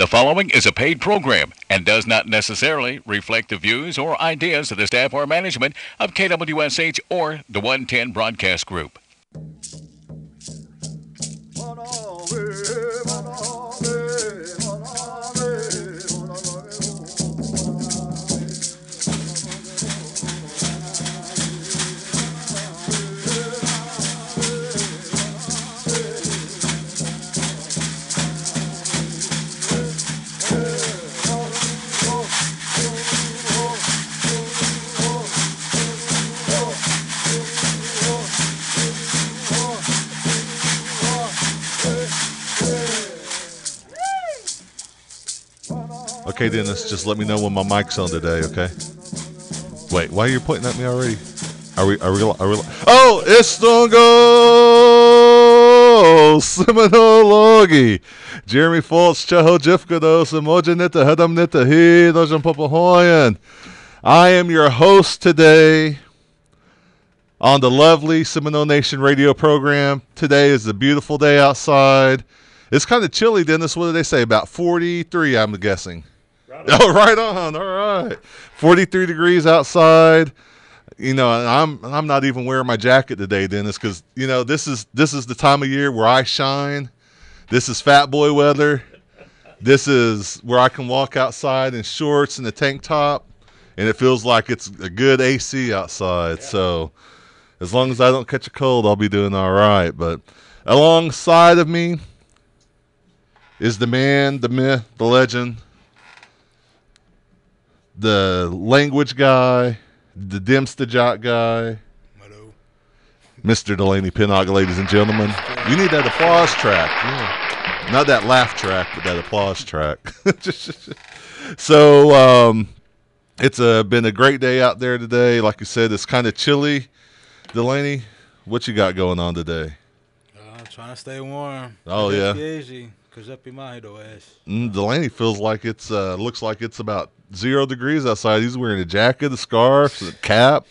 The following is a paid program and does not necessarily reflect the views or ideas of the staff or management of KWSH or the 110 Broadcast Group. Okay, Dennis, just let me know when my mic's on today, okay? Wait, why are you pointing at me already? Are we, are we, are we, oh, Estongo Seminologi. Jeremy Fultz, Cheho Jifkados, Emojanita, Hedamnita, He, Dojan Papahoyan. I am your host today on the lovely Seminole Nation radio program. Today is a beautiful day outside. It's kind of chilly, Dennis. What do they say? About 43, I'm guessing. Oh, right on. All right. 43 degrees outside. You know, and I'm I'm not even wearing my jacket today, Dennis, because you know this is this is the time of year where I shine. This is fat boy weather. This is where I can walk outside in shorts and a tank top, and it feels like it's a good AC outside. So, as long as I don't catch a cold, I'll be doing all right. But alongside of me is the man, the myth, the legend, the language guy, the Dempster Jock guy, Hello. Mr. Delaney Pinnock, ladies and gentlemen. You need that applause track. Yeah. Not that laugh track, but that applause track. so, um, it's a, been a great day out there today. Like you said, it's kind of chilly. Delaney, what you got going on today? Uh, I'm trying to stay warm. Oh, yeah. Cause up in my do ass. Delaney feels like it's uh, looks like it's about zero degrees outside. He's wearing a jacket, a scarf, a cap.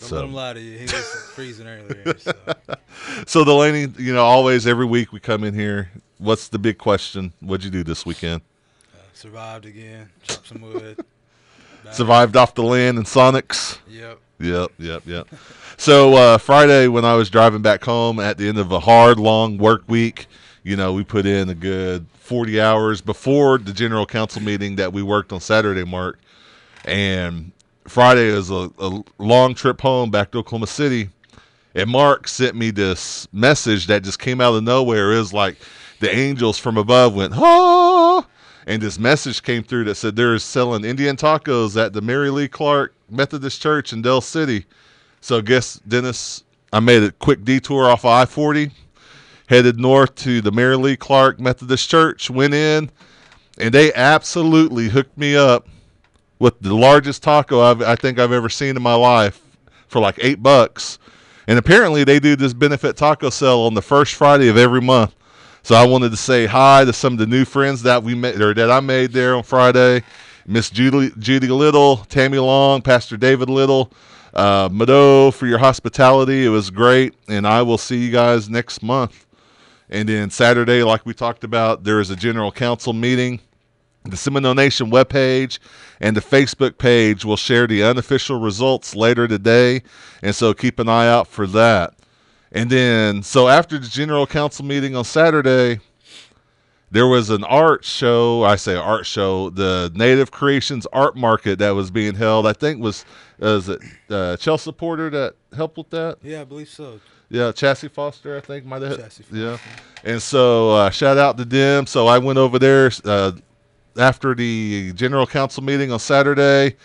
Don't So- let him lie to you. He was freezing earlier. So. So Delaney, you know, always every week we come in here. What's the big question? What'd you do this weekend? Uh, survived again. Chopped some wood. Survived off the land and Sonics. Yep. Yep, yep, yep. So uh, Friday, when I was driving back home at the end of a hard, long work week, you know, we put in a good 40 hours before the general council meeting that we worked on Saturday, Mark. And Friday was a, a long trip home back to Oklahoma City. And Mark sent me this message that just came out of nowhere. Was like the angels from above went, ah! And this message came through that said they're selling Indian tacos at the Mary Lee Clark Methodist Church in Del City. So, guess, Dennis, I made a quick detour off of I 40, headed north to the Mary Lee Clark Methodist Church, went in, and they absolutely hooked me up with the largest taco I've, I think I've ever seen in my life for like eight bucks. And apparently, they do this benefit taco sale on the first Friday of every month. So I wanted to say hi to some of the new friends that we met or that I made there on Friday. Miss Judy, Judy Little, Tammy Long, Pastor David Little, uh, Mado for your hospitality. It was great, and I will see you guys next month. And then Saturday, like we talked about, there is a general council meeting. The Seminole Nation webpage and the Facebook page will share the unofficial results later today, and so keep an eye out for that. And then, so after the general council meeting on Saturday, there was an art show. I say art show, the Native Creations Art Market that was being held. I think was was it uh, Chelsea Porter that helped with that? Yeah, I believe so. Yeah, Chassis Foster, I think might have. Yeah, and so uh, shout out to them. So I went over there uh, after the general council meeting on Saturday.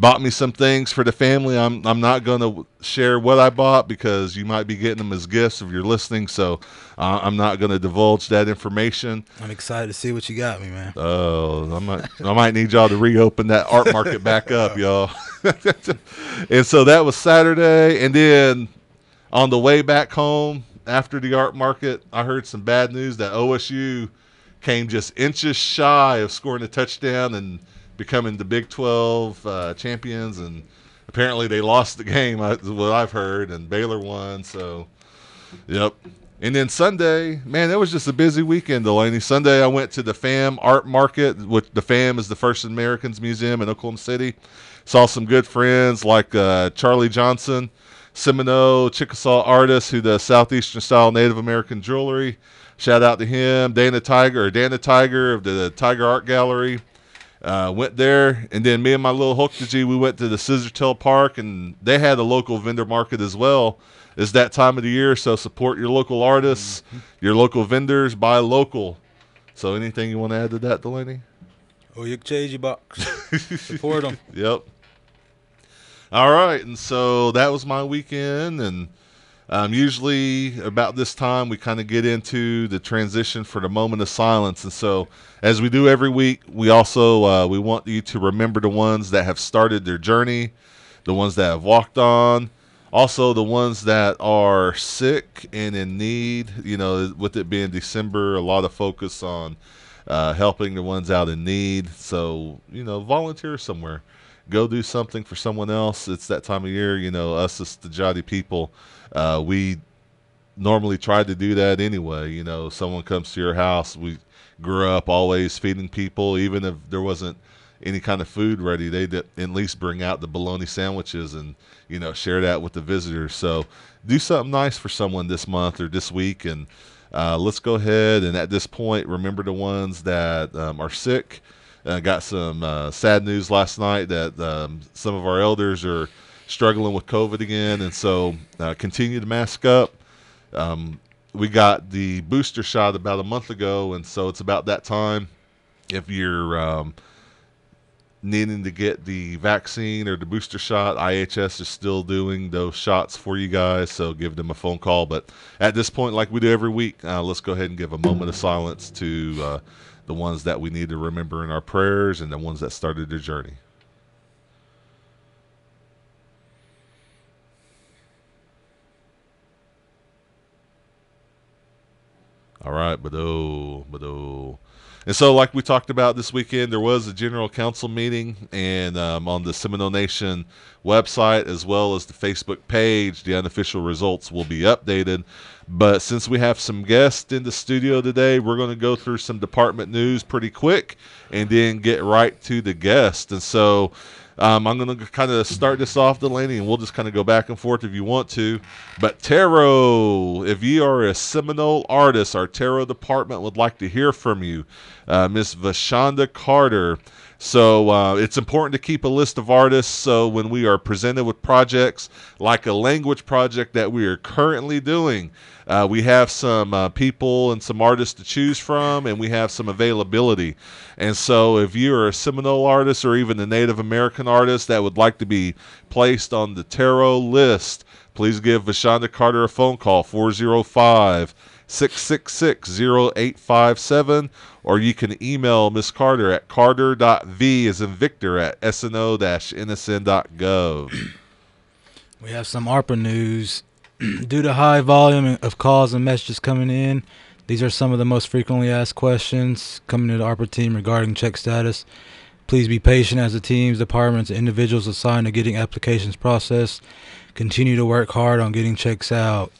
Bought me some things for the family. I'm I'm not going to share what I bought because you might be getting them as gifts if you're listening. So uh, I'm not going to divulge that information. I'm excited to see what you got me, man. Oh, I might I might need y'all to reopen that art market back up, y'all. and so that was Saturday, and then on the way back home after the art market, I heard some bad news that OSU came just inches shy of scoring a touchdown and becoming the Big 12 uh, champions, and apparently they lost the game. What I've heard, and Baylor won. So, yep. And then Sunday, man, it was just a busy weekend, Delaney. Sunday, I went to the FAM Art Market, which the FAM is the First Americans Museum in Oklahoma City. Saw some good friends like uh, Charlie Johnson, Seminole, Chickasaw artist who does Southeastern style Native American jewelry. Shout out to him. Dana Tiger, or Dana Tiger of the Tiger Art Gallery. Uh, went there, and then me and my little Hoktaji, we went to the Scissortail Park, and they had a local vendor market as well it's that time of the year, so support your local artists, mm-hmm. your local vendors, buy local. So, anything you want to add to that, Delaney? Oh, you change your box. support them. Yep. All right, and so that was my weekend, and um, usually about this time we kind of get into the transition for the moment of silence, and so as we do every week, we also uh, we want you to remember the ones that have started their journey, the ones that have walked on, also the ones that are sick and in need you know with it being december a lot of focus on uh, helping the ones out in need so you know volunteer somewhere go do something for someone else it's that time of year you know us as the jotty people uh, we normally try to do that anyway you know someone comes to your house we grew up always feeding people even if there wasn't any kind of food ready, they'd at least bring out the bologna sandwiches and you know share that with the visitors. So do something nice for someone this month or this week, and uh, let's go ahead and at this point remember the ones that um, are sick. Uh, got some uh, sad news last night that um, some of our elders are struggling with COVID again, and so uh, continue to mask up. Um, we got the booster shot about a month ago, and so it's about that time. If you're um, needing to get the vaccine or the booster shot, IHS is still doing those shots for you guys. So give them a phone call. But at this point, like we do every week, uh, let's go ahead and give a moment of silence to uh, the ones that we need to remember in our prayers and the ones that started their journey. All right, but oh, but oh. And so, like we talked about this weekend, there was a general council meeting, and um, on the Seminole Nation website as well as the Facebook page, the unofficial results will be updated. But since we have some guests in the studio today, we're going to go through some department news pretty quick and then get right to the guest. And so, um, I'm going to kind of start this off, Delaney, and we'll just kind of go back and forth if you want to. But TERO, if you are a Seminole artist, our TERO department would like to hear from you. Uh, Miss Vashonda Carter. So uh, it's important to keep a list of artists. So when we are presented with projects like a language project that we are currently doing, uh, we have some uh, people and some artists to choose from, and we have some availability. And so, if you're a Seminole artist or even a Native American artist that would like to be placed on the TERO list, please give Vashonda Carter a phone call 405 666 0857 or you can email Miss Carter at carter.v as in Victor at sno-nsn.gov. We have some ARPA news. Due to high volume of calls and messages coming in, these are some of the most frequently asked questions coming to the ARPA team regarding check status. Please be patient as the teams, departments, and individuals assigned to getting applications processed continue to work hard on getting checks out.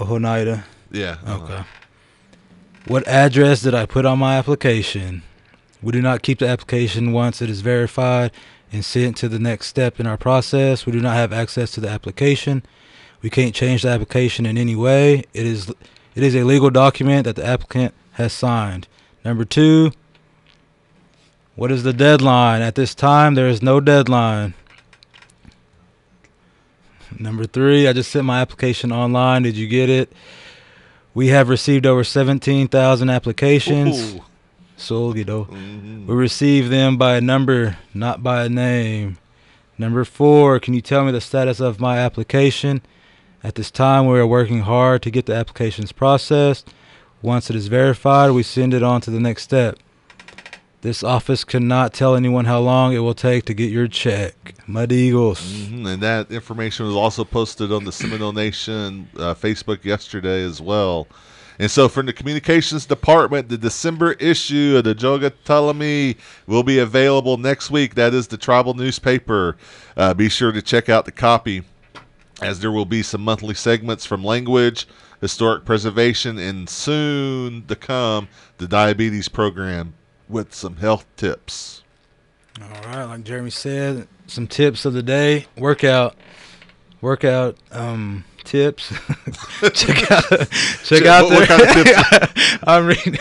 Oneida. Yeah. Uh-huh. Okay. What address did I put on my application? We do not keep the application once it is verified and sent to the next step in our process. We do not have access to the application. We can't change the application in any way. It is it is a legal document that the applicant has signed. Number 2, what is the deadline? At this time there is no deadline. Number 3, I just sent my application online. Did you get it? We have received over 17,000 applications. Ooh. Mm-hmm. we receive them by a number, not by a name. Number four, can you tell me the status of my application? At this time, we are working hard to get the applications processed. Once it is verified, we send it on to the next step. This office cannot tell anyone how long it will take to get your check. Mud Eagles. Mm-hmm. And that information was also posted on the Seminole Nation uh, Facebook yesterday as well. And so, from the communications department, the December issue of the Joga Tulamee will be available next week. That is the tribal newspaper. Uh, be sure to check out the copy. as there will be some monthly segments from language, historic preservation, and soon to come the diabetes program with some health tips. All right, like Jeremy said, some tips of the day. Workout, workout um, tips. check out, check out. what- what kind of tips? I'm reading.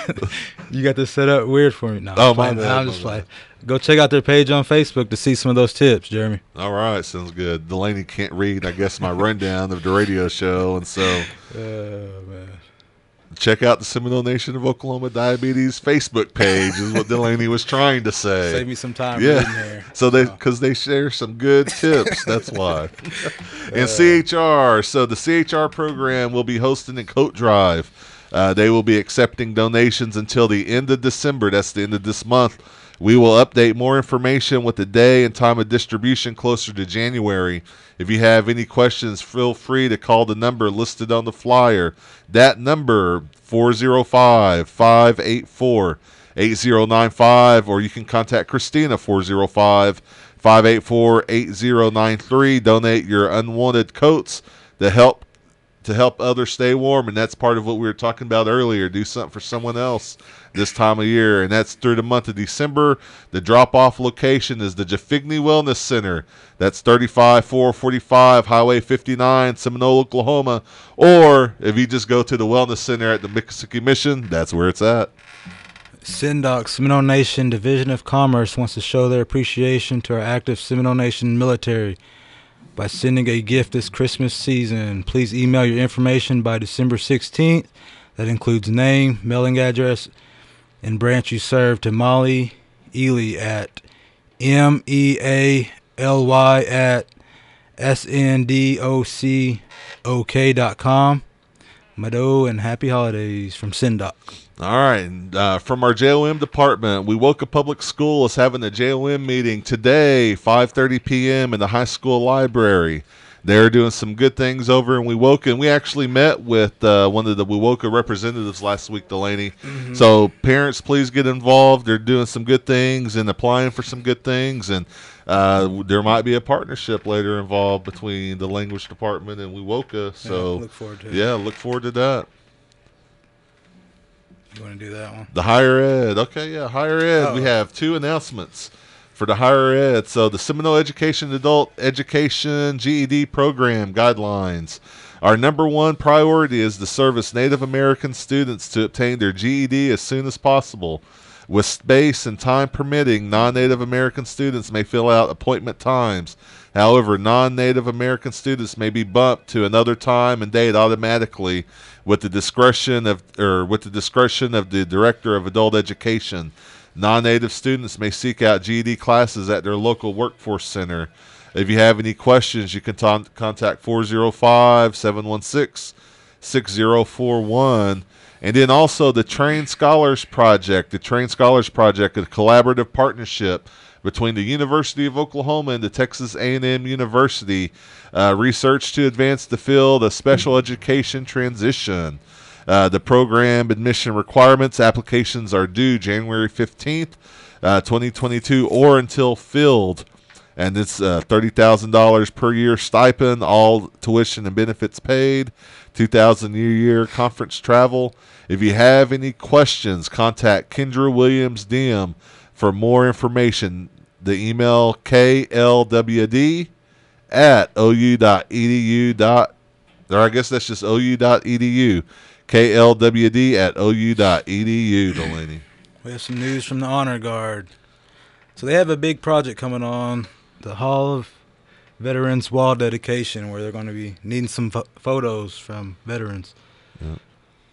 you got this set up weird for me. No, Oh, I'm my bad, I'm just playing. Go check out their page on Facebook to see some of those tips, Jeremy. All right, sounds good. Delaney can't read, I guess, my rundown of the radio show, and so Oh man. Check out the Seminole Nation of Oklahoma Diabetes Facebook page is what Delaney was trying to say. Save me some time yeah, there. so they because they share some good tips. That's why. and CHR, so the CHR program will be hosting a coat drive. Uh, they will be accepting donations until the end of December. That's the end of this month. We will update more information with the day and time of distribution closer to January. If you have any questions, feel free to call the number listed on the flyer. That number 405 584 8095 or you can contact Christina 405 584 8093 donate your unwanted coats to help to help others stay warm and that's part of what we were talking about earlier. Do something for someone else this time of year and that's through the month of December. The drop off location is the Jafigny Wellness Center. That's 35445 Highway 59 Seminole Oklahoma. Or if you just go to the Wellness Center at the Mekusukey Mission that's where it's at. Sindoc Seminole Nation Division of Commerce wants to show their appreciation to our active Seminole Nation military by sending a gift this Christmas season. Please email your information by December 16th. That includes name, mailing address, and branch you serve to Molly Ely at M E A L Y at S N D O C O K dot com. Mado and happy holidays from Sindoc. All right, uh, from our JOM department, Wewoka Public School is having a JOM meeting today, 5:30 p.m. in the high school library. They're doing some good things over in Wewoka, and we actually met with uh, one of the Wewoka representatives last week, Delaney. So parents, please get involved. They're doing some good things and applying for some good things, and uh, there might be a partnership later involved between the language department and Wewoka. So look forward to it. yeah, look forward to that. You want to do that one? The higher ed. Okay, yeah, higher ed. We Oh. have two announcements for the higher ed. So the Seminole Education Adult Education GED program guidelines. Our number one priority is to service Native American students to obtain their GED as soon as possible. With space and time permitting, non Native American students may fill out appointment times. However, non Native American students may be bumped to another time and date automatically with the discretion of or with the discretion of the Director of Adult Education. Non-native students may seek out GED classes at their local workforce center. If you have any questions, you can ton- contact 405-716-6041. And then also the Train Scholars Project. The Train Scholars Project, is a collaborative partnership between the University of Oklahoma and the Texas A&M University. Uh, research to advance the field of special education transition. Uh, the program admission requirements applications are due January 15th, uh, 2022, or until filled. And it's uh, $30,000 per year stipend, all tuition and benefits paid, 2000 a year conference travel. If you have any questions, contact Kendra Williams DM for more information. The email klwd at ou.edu. Or I guess that's just ou.edu. klwd at ou.edu, Delaney. We have some news from the Honor Guard. So they have a big project coming on, the Hall of Veterans Wall dedication, where they're going to be needing some pho- photos from veterans.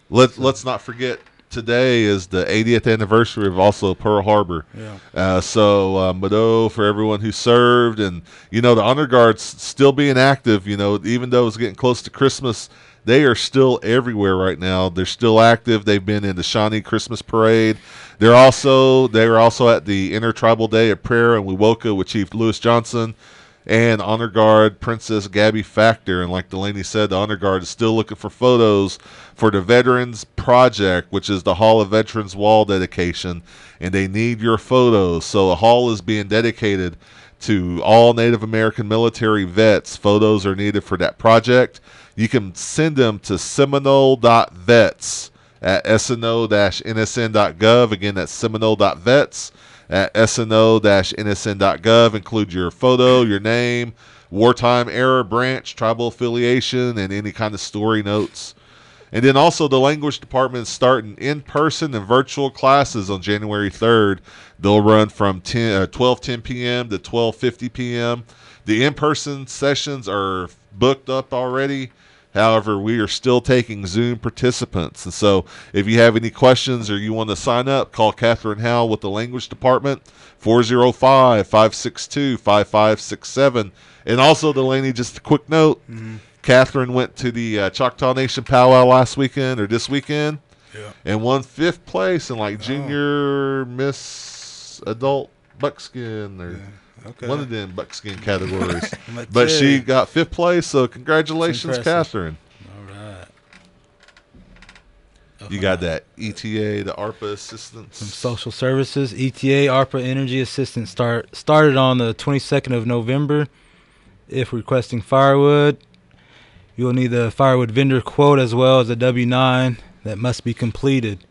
Let, let's not forget today is the 80th anniversary of also Pearl Harbor. Yeah. Uh, so uh, Mado for everyone who served, and you know the honor guards still being active. You know, even though it's getting close to Christmas, they are still everywhere right now. They're still active. They've been in the Shawnee Christmas Parade. They're also they're also at the Intertribal Day of Prayer in Wewoka with Chief Lewis Johnson and Honor Guard Princess Gabby Factor. And like Delaney said, the Honor Guard is still looking for photos for the Veterans Project, which is the Hall of Veterans Wall dedication. And they need your photos. So a hall is being dedicated to all Native American military vets. Photos are needed for that project. You can send them to seminole.vets at sno-nsn.gov. Again, that's seminole.vets at sno-nsn.gov. Include your photo, your name, wartime era, branch, tribal affiliation, and any kind of story notes. And then also the language department is starting in-person and virtual classes on January 3rd. They'll run from 10, uh, 12:10 p.m. to 12:50 p.m. The in-person sessions are booked up already. However, we are still taking Zoom participants. And so if you have any questions or you want to sign up, call Catherine Howell with the language department, 405 562 5567. And also, Delaney, just a quick note Catherine went to the uh, Choctaw Nation powwow last weekend or this weekend Yeah. and won fifth place in like junior Miss Adult Buckskin or Okay. one of them buckskin categories. But she got fifth place, so congratulations. Catherine. All right. You got that ETA, the ARPA Some assistance. social services, ETA, ARPA Energy Assistance start started on the 22nd of November. If requesting firewood, you will need the firewood vendor quote as well as a W-9 that must be completed.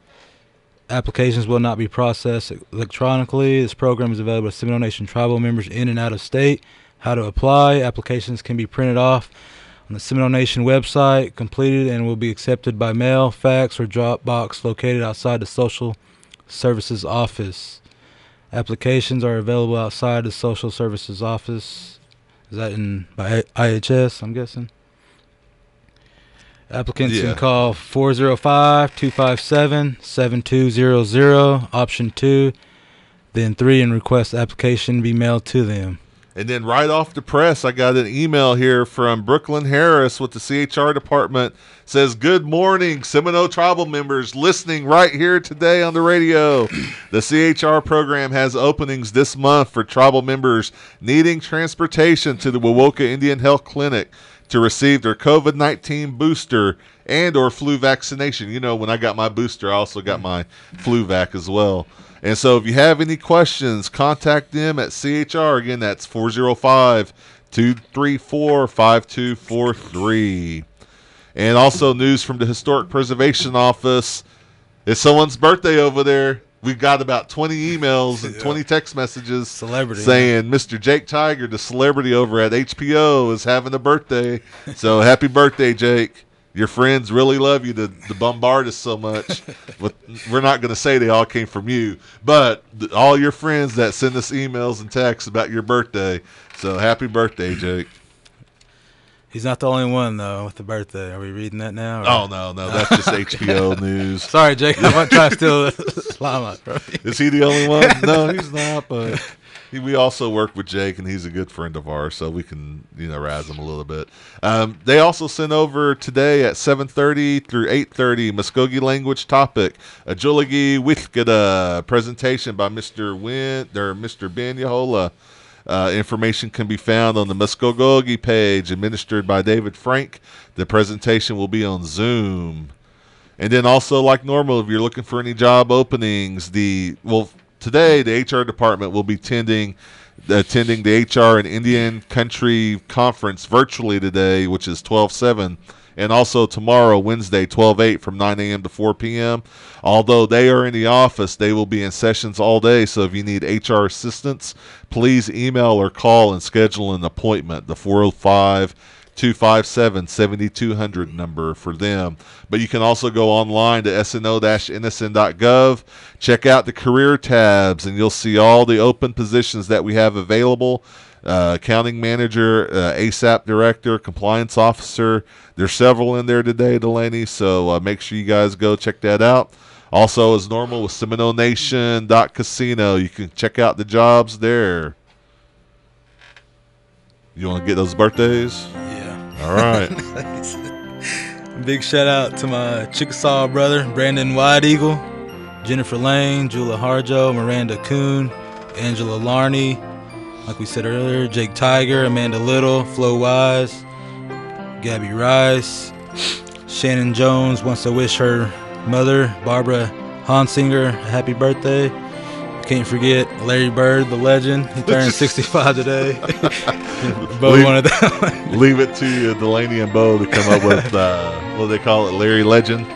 Applications will not be processed electronically. This program is available to Seminole Nation tribal members in and out of state. How to apply? Applications can be printed off on the Seminole Nation website, completed, and will be accepted by mail, fax, or Dropbox located outside the social services office. Applications are available outside the social services office. Is that in by IHS? I'm guessing. Applicants Yeah. can call 405-257-7200, option 2, then 3 and request application be mailed to them. And then right off the press, I got an email here from Brooklyn Harris with the CHR department. Says, Good morning, Seminole tribal members listening right here today on the radio. The CHR program has openings this month for tribal members needing transportation to the Wewoka Indian Health Clinic to receive their COVID-19 booster and or flu vaccination. You know, when I got my booster, I also got my flu vac as well. And so if you have any questions, contact them at CHR. Again, that's 405 234 5243. And also news from the Historic Preservation Office. It's someone's birthday over there. We've got about 20 emails and 20 text messages Celebrity. saying Mr. Jake Tiger, the celebrity over at HPO, is having a birthday. So happy birthday, Jake. Your friends really love you to, to bombard us so much. With, we're not going to say they all came from you, but th- all your friends that send us emails and texts about your birthday. So happy birthday, Jake. He's not the only one though with the birthday. Are we reading that now? or- Oh, no, no. That's just HPO news. Sorry, Jake. I'm not trying to steal the limelight, bro. Is he the only one? No, he's not. But he, we also work with Jake, and he's a good friend of ours, so we can you know razz him a little bit. Um, they also sent over today at 7:30 through 8:30 Muskogee language topic a Juligi Withgada presentation by Mr. Win or Mr. Ben Yahola. Uh, information can be found on the Muskogee page, administered by David Frank. The presentation will be on Zoom. And then also, like normal, if you're looking for any job openings, the well today the HR department will be attending attending the HR and Indian Country Conference virtually today, which is 12-7, and also tomorrow, Wednesday, 12-8 from 9 a.m. to 4 p.m. Although they are in the office, they will be in sessions all day. So if you need HR assistance, please email or call and schedule an appointment. The 405- 257 7200 number for them. But you can also go online to sno-nsn.gov, check out the career tabs, and you'll see all the open positions that we have available. Uh, accounting manager, uh, ASAP director, compliance officer. There's several in there today, Delaney. So uh, make sure you guys go check that out. Also, as normal with SeminoleNation.casino, you can check out the jobs there. You want to get those birthdays? Yeah. All right. Big shout out to my Chickasaw brother, Brandon Wide Eagle, Jennifer Lane, Jula Harjo, Miranda Kuhn, Angela Larney, like we said earlier, Jake Tiger, Amanda Little, Flo Wise, Gabby Rice, Shannon Jones wants to wish her mother, Barbara Hansinger, a happy birthday. Can't forget Larry Bird, the legend. He turned 65 today. Bo Leave- wanted that one. Leave it to Delaney and Bo to come up with uh, what they call it, Larry Legend.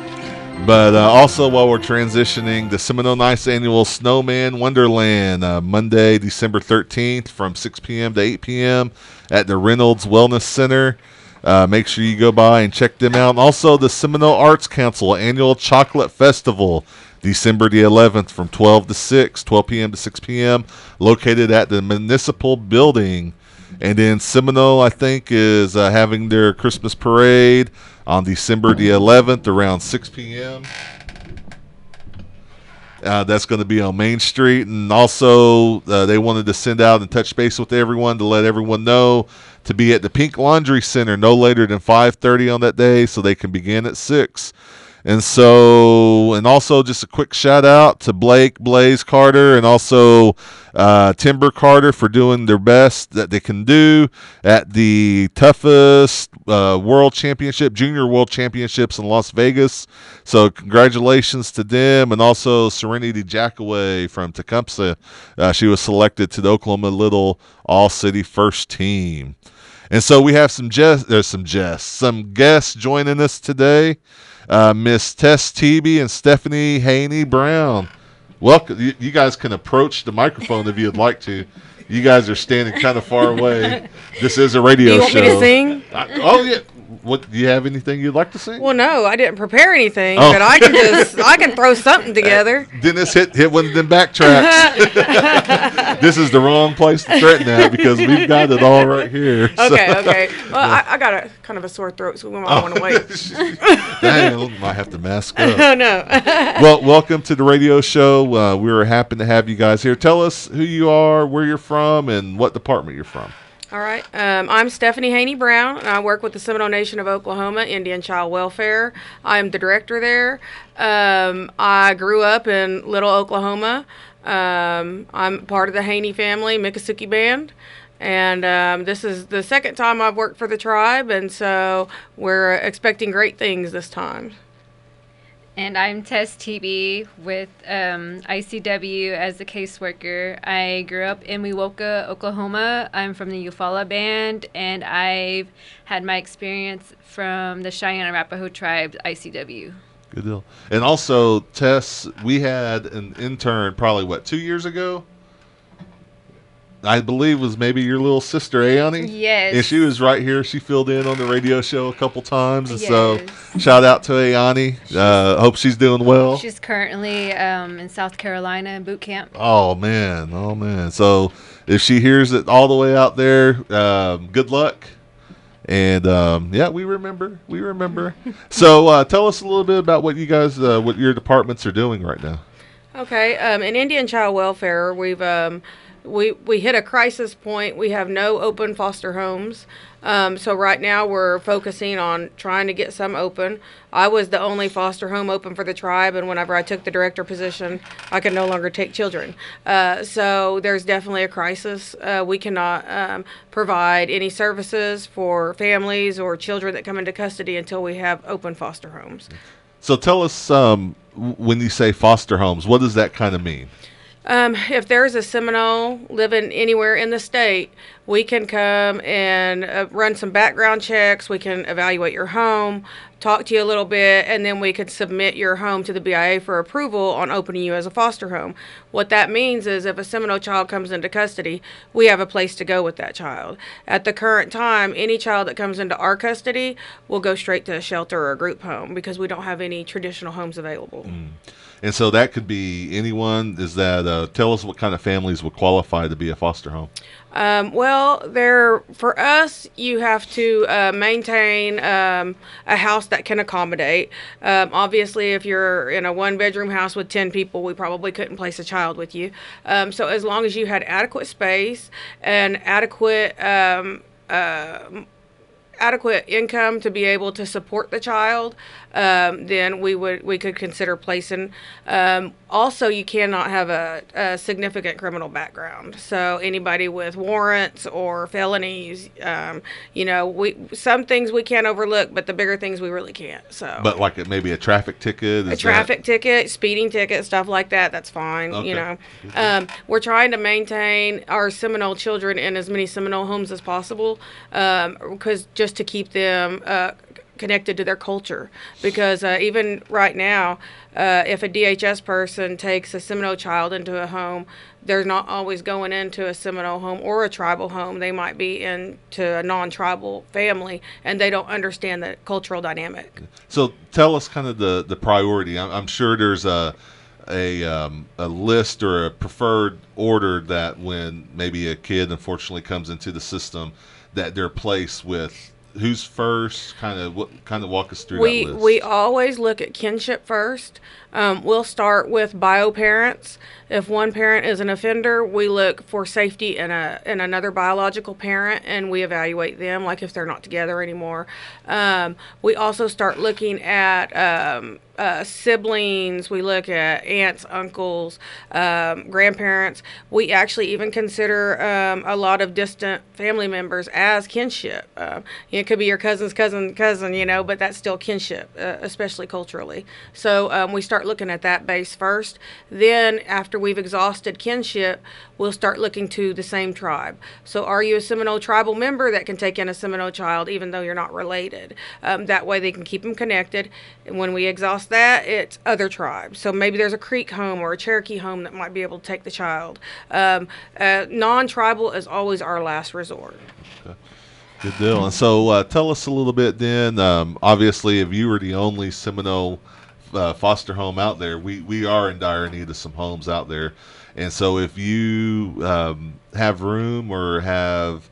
But uh, also, while we're transitioning, the Seminole Nice annual Snowman Wonderland, uh, Monday, December 13th from 6 p.m. to 8 p.m. at the Reynolds Wellness Center. Uh, make sure you go by and check them out. And also, the Seminole Arts Council annual Chocolate Festival, December the 11th from 12 to 6, 12 p.m. to 6 p.m., located at the Municipal Building. And then Seminole, I think, is uh, having their Christmas parade on December the 11th around 6 p.m. Uh, that's going to be on Main Street, and also uh, they wanted to send out and touch base with everyone to let everyone know to be at the Pink Laundry Center no later than 5:30 on that day, so they can begin at six. And so, and also just a quick shout out to Blake, Blaze Carter, and also uh, Timber Carter for doing their best that they can do at the toughest uh, World Championship, Junior World Championships in Las Vegas. So, congratulations to them, and also Serenity Jackaway from Tecumseh. Uh, she was selected to the Oklahoma Little All City First Team. And so we have some there's some guests, some guests joining us today. Uh, Miss Tess Tebe and Stephanie Haney Brown. Welcome. You, you guys can approach the microphone if you'd like to. You guys are standing kind of far away. This is a radio Do you want show. me to sing? I- oh yeah. What do you have anything you'd like to sing? Well, no, I didn't prepare anything, Oh. but I can just I can throw something together. Dennis hit hit one of them backtracks. this is the wrong place to threaten that because we've got it all right here. so- Okay, okay. Well, I, I got a kind of a sore throat, so we might want to wait. Dang, might have to mask up. Oh no. well, welcome to the radio show. Uh, we are happy to have you guys here. Tell us who you are, where you're from, and what department you're from. All right. Um, I'm Stephanie Haney Brown, and I work with the Seminole Nation of Oklahoma Indian Child Welfare. I'm the director there. Um, I grew up in Little Oklahoma. Um, I'm part of the Haney family, Mekusukey Band. And um, this is the second time I've worked for the tribe, and so we're expecting great things this time. And I'm Tess Tebe with um, ICW as a caseworker. I grew up in Wewoka, Oklahoma. I'm from the Eufaula Band, and I've had my experience from the Cheyenne Arapaho Tribe, ICW. Good deal. And also, Tess, we had an intern probably what two years ago. I believe was maybe your little sister, Ayani. Yes. And she was right here. She filled in on the radio show a couple times, and so shout out to Ayani. Uh, hope she's doing well. She's currently um, in South Carolina in boot camp. Oh man, oh man. So if she hears it all the way out there, um, good luck. And um, yeah, we remember, we remember. so uh, tell us a little bit about what you guys, uh, what your departments are doing right now. Okay, um, in Indian child welfare, we've um, we we hit a crisis point. We have no open foster homes, um, so right now we're focusing on trying to get some open. I was the only foster home open for the tribe, and whenever I took the director position, I could no longer take children. Uh, so there's definitely a crisis. Uh, we cannot um, provide any services for families or children that come into custody until we have open foster homes. So tell us um, when you say foster homes, what does that kind of mean? Um, if there's a Seminole living anywhere in the state, we can come and uh, run some background checks. We can evaluate your home, talk to you a little bit, and then we could submit your home to the BIA for approval on opening you as a foster home. What that means is if a Seminole child comes into custody, we have a place to go with that child. At the current time, any child that comes into our custody will go straight to a shelter or a group home because we don't have any traditional homes available. And so that could be anyone. Is that uh, tell us what kind of families would qualify to be a foster home? Um, well, there for us, you have to uh, maintain um, a house that can accommodate. Um, obviously, if you're in a one-bedroom house with ten people, we probably couldn't place a child with you. Um, so, as long as you had adequate space and adequate um, uh, adequate income to be able to support the child, um, then we would we could consider placing. Um, also, you cannot have a, a, significant criminal background. So anybody with warrants or felonies, um, you know, we some things we can't overlook, but the bigger things we really can't. So, but like it, maybe a traffic ticket, a traffic that... ticket, speeding ticket, stuff like that. That's fine. Okay. You know, um, we're trying to maintain our Seminole children in as many Seminole homes as possible because um, just to keep them uh, connected to their culture. Because uh, even right now, uh, if a DHS person takes a Seminole child into a home, they're not always going into a Seminole home or a tribal home. They might be into a non-tribal family, and they don't understand the cultural dynamic. So tell us kind of the the priority. I'm, I'm sure there's a a um, a list or a preferred order that when maybe a kid unfortunately comes into the system, that they're placed with who's first? Kind of what kind of walk us through we, that list. We always look at kinship first. Um, we'll start with bio parents. If one parent is an offender, we look for safety in a in another biological parent, and we evaluate them, like if they're not together anymore. Um, we also start looking at um, uh, siblings, we look at aunts, uncles, um, grandparents. We actually even consider um, a lot of distant family members as kinship. Uh, it could be your cousin's cousin, cousin, you know, but that's still kinship, uh, especially culturally. So um, we start looking at that base first. Then, after we've exhausted kinship, we'll start looking to the same tribe. So, are you a Seminole tribal member that can take in a Seminole child even though you're not related? Um, that way, they can keep them connected. And when we exhaust that, it's other tribes. So, maybe there's a Creek home or a Cherokee home that might be able to take the child. Um, uh, non tribal is always our last resort. Okay. Good deal. And so, uh, tell us a little bit then. Um, obviously, if you were the only Seminole uh, foster home out there, we, we are in dire need of some homes out there. And so if you um, have room or have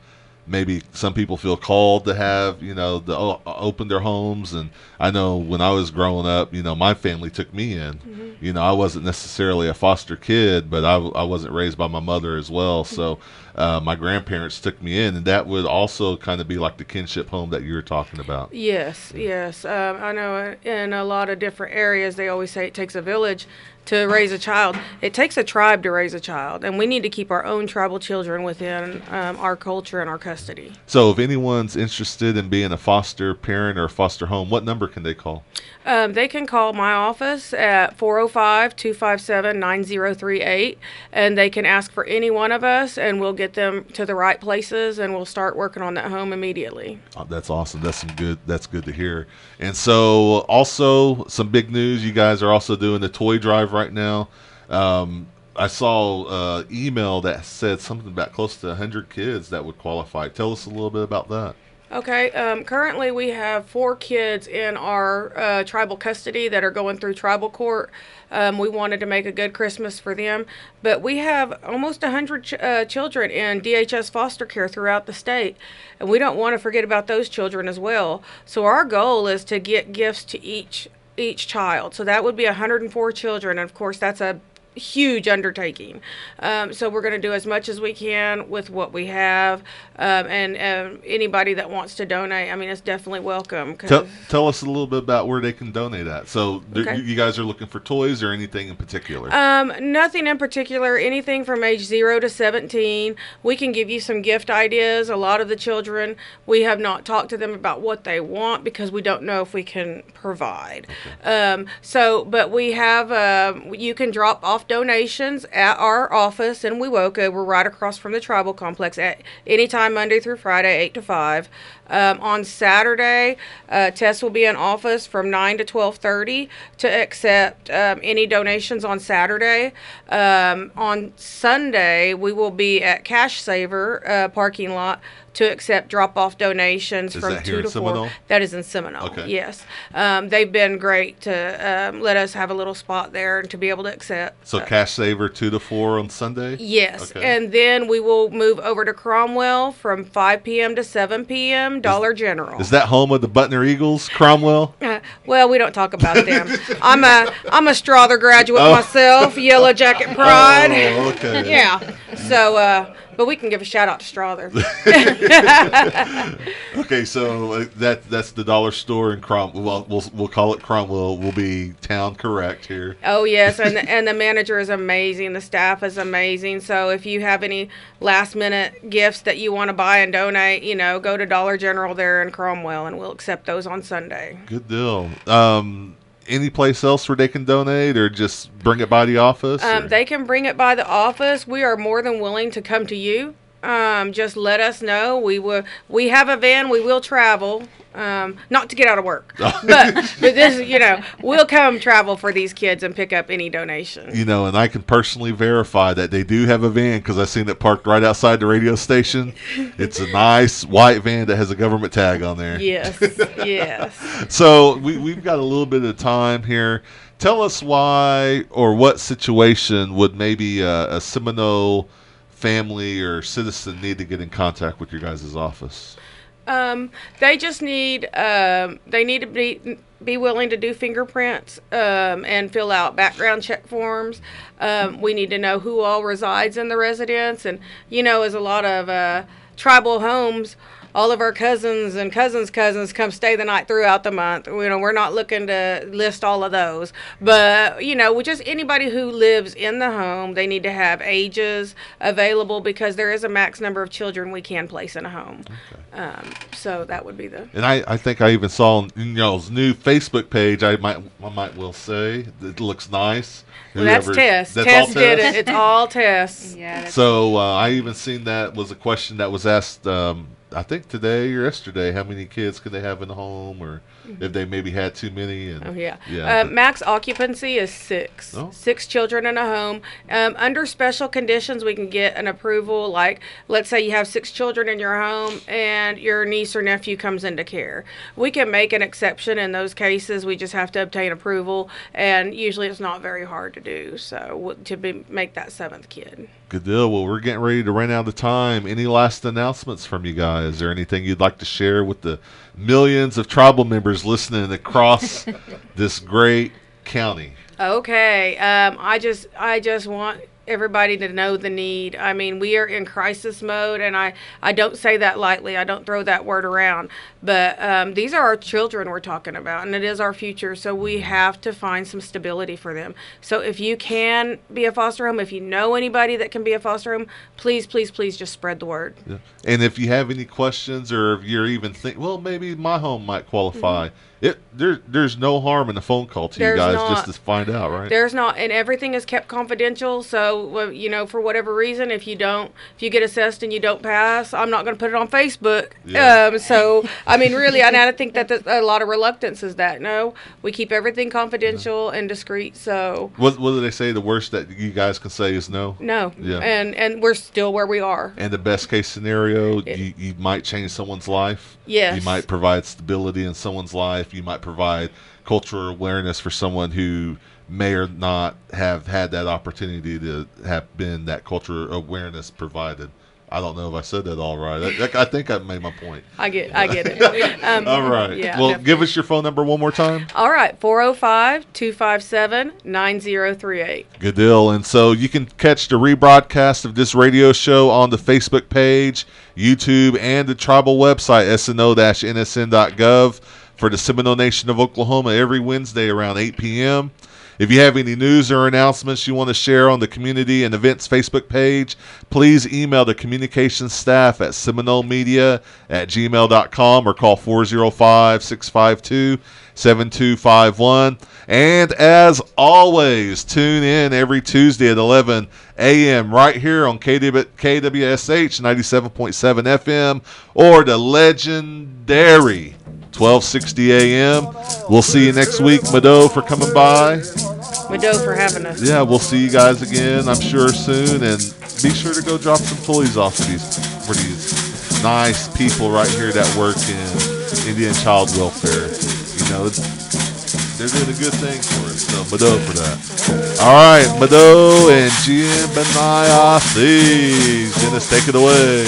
maybe some people feel called to have you know the open their homes. And i know when i was growing up you know my family took me in. Mm-hmm. you know i wasn't necessarily a foster kid but i, I wasn't raised by my mother as well. Mm-hmm. so uh, my grandparents took me in and that would also kind of be like the kinship home that you were talking about. Yes yes. Um, i know in a lot of different areas they always say it takes a village to raise a child. It takes a tribe to raise a child, and we need to keep our own tribal children within um, our culture and our custody. So, if anyone's interested in being a foster parent or a foster home, what number can they call? Um, they can call my office at 405 257 9038, and they can ask for any one of us, and we'll get them to the right places, and we'll start working on that home immediately. Oh, that's awesome. That's some good. That's good to hear. And so, also some big news. You guys are also doing the toy drive right now. Um, I saw an email that said something about close to 100 kids that would qualify. Tell us a little bit about that. Okay, um, currently we have four kids in our uh, tribal custody that are going through tribal court. Um, we wanted to make a good Christmas for them, but we have almost 100 ch- uh, children in DHS foster care throughout the state, and we don't want to forget about those children as well. So our goal is to get gifts to each each child. So that would be 104 children, and of course that's a huge undertaking. Um, so we're going to do as much as we can with what we have, um, and um, anybody that wants to donate, I mean, it's definitely welcome. Tell, tell, us a little bit about where they can donate at. So okay. you guys are looking for toys or anything in particular? Um, nothing in particular. Anything from age zero to seventeen. We can give you some gift ideas. A lot of the children, we have not talked to them about what they want because we don't know if we can provide. Okay. Um, so, but we have. Uh, you can drop off donations at our office in Wewoka. We're right across from the tribal complex at any time Monday through Friday, 8 to 5. Um, on Saturday, uh, Tess will be in office from 9 to 12:30 to accept um, any donations on Saturday. Um, on Sunday, we will be at Cash Saver uh, parking lot to accept drop-off donations is from two to four. That is in Seminole. Okay. Yes, um, they've been great to um, let us have a little spot there and to be able to accept. So uh, Cash Saver two to four on Sunday. Yes, okay. and then we will move over to Cromwell from 5 p.m. to 7 p.m. Dollar General. Is that home of the Butner Eagles, Cromwell? Uh, well, we don't talk about them. I'm a I'm a Strother graduate Oh. myself, Yellow Jacket Pride. Oh, okay. Yeah. So, uh, but we can give a shout out to Strother. Okay, so uh, that that's the dollar store in Cromwell. Well, we'll we'll call it Cromwell. We'll be town correct here. Oh yes, and the, and the manager is amazing. The staff is amazing. So if you have any last minute gifts that you want to buy and donate, you know, go to Dollar General there in Cromwell, and we'll accept those on Sunday. Good deal. Um, any place else where they can donate, or just bring it by the office? Um, they can bring it by the office. We are more than willing to come to you. Um, just let us know. We will. We have a van. We will travel. Um, not to get out of work, but but this, you know, we'll come travel for these kids and pick up any donation. you know, and I can personally verify that they do have a van because I've seen it parked right outside the radio station. It's a nice white van that has a government tag on there. Yes, yes. So we, we've got a little bit of time here. Tell us why or what situation would maybe a, a Seminole family or citizen need to get in contact with your guys' office? Um, they just need um, they need to be be willing to do fingerprints um, and fill out background check forms. Um, we need to know who all resides in the residence, and you know, as a lot of uh, tribal homes. All of our cousins and cousins' cousins come stay the night throughout the month. You know, we're not looking to list all of those, but you know, with just anybody who lives in the home, they need to have ages available because there is a max number of children we can place in a home. Um, so that would be the And I, I think I even saw on y'all's new Facebook page. I might I might well say it looks nice. well, that's Whoever- Tess. that's Tess all did Tess? it. It's all Tess. Yeah. So uh, I even seen that was a question that was asked. Um, I think today or yesterday. How many kids could they have in the home, or if they maybe had too many? And Oh yeah. yeah. Uh, max occupancy is six. Oh. Six children in a home. Um, under special conditions, we can get an approval. Like, let's say you have six children in your home, and your niece or nephew comes into care. We can make an exception in those cases. We just have to obtain approval, and usually it's not very hard to do. So to be, make that seventh kid. Good deal. Well, we're getting ready to run out of time. Any last announcements from you guys, or anything you'd like to share with the millions of tribal members listening across this great county? Okay. Um, I just I just want everybody to know the need. I mean, we are in crisis mode, and I I don't say that lightly. I don't throw that word around. But um, these are our children we're talking about, and it is our future. So we have to find some stability for them. So if you can be a foster home, if you know anybody that can be a foster home, please, please, please, just spread the word. Yeah. And if you have any questions, or if you're even think, well, maybe my home might qualify. It there there's no harm in a phone call to you Mm-hmm. There's guys just to find out, right? There's not, and everything is kept confidential. So, well, you know, for whatever reason, if you don't, if you get assessed and you don't pass, I'm not going to put it on Facebook. Yeah. Um, so, I mean, really, and I think that a lot of reluctance is that no, we keep everything confidential and discreet. So, What what do they say? The worst that you guys can say is no. no, Yeah. and and we're still where we are. And the best case scenario, you, you might change someone's life. Yes. You might provide stability in someone's life. You might provide cultural awareness for someone who may or not have had that opportunity to have been that culture awareness provided. I don't know if I said that all right. I, I think I made my point. I get, I get it. Um, All right. Yeah. well, definitely. give us your phone number one more time. All right, 405 257 9038. Good deal. And so you can catch the rebroadcast of this radio show on the Facebook page, YouTube, and the tribal website, sno-nsn.gov, for the Seminole Nation of Oklahoma every Wednesday around 8 p.m. If you have any news or announcements you want to share on the community and events Facebook page, please email the communications staff at seminolemedia at gmail.com or call 405 652 7251. And as always, tune in every Tuesday at 11 a.m. right here on KW, KWSH 97.7 FM or the legendary 1260 a.m. We'll see you next week, Mado, for coming by. Mado for having us. Yeah, we'll see you guys again, I'm sure, soon. And be sure to go drop some toys off for these, for these nice people right here that work in Indian child welfare. You know, it's, they're doing a good thing for us. So, Mado for that. All right, Mado and Jim Benayasi. Dennis, take it away.